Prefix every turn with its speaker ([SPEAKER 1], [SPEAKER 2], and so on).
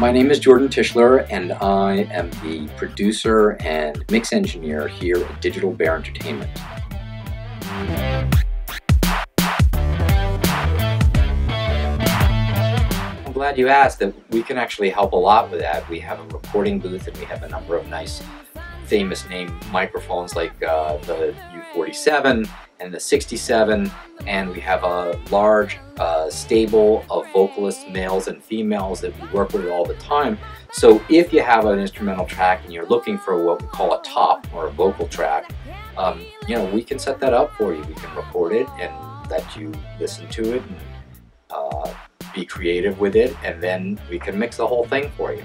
[SPEAKER 1] My name is Jordan Tishler, and I am the producer and mix engineer here at Digital Bear Entertainment. I'm glad you asked that we can actually help a lot with that. We have a recording booth and we have a number of nice famous name microphones like uh, the U47 and the 67 and we have a large uh, stable of vocalists males and females that we work with all the time. So if you have an instrumental track and you're looking for what we call a top or a vocal track um, you know we can set that up for you. We can record it and let you listen to it and uh, be creative with it and then we can mix the whole thing for you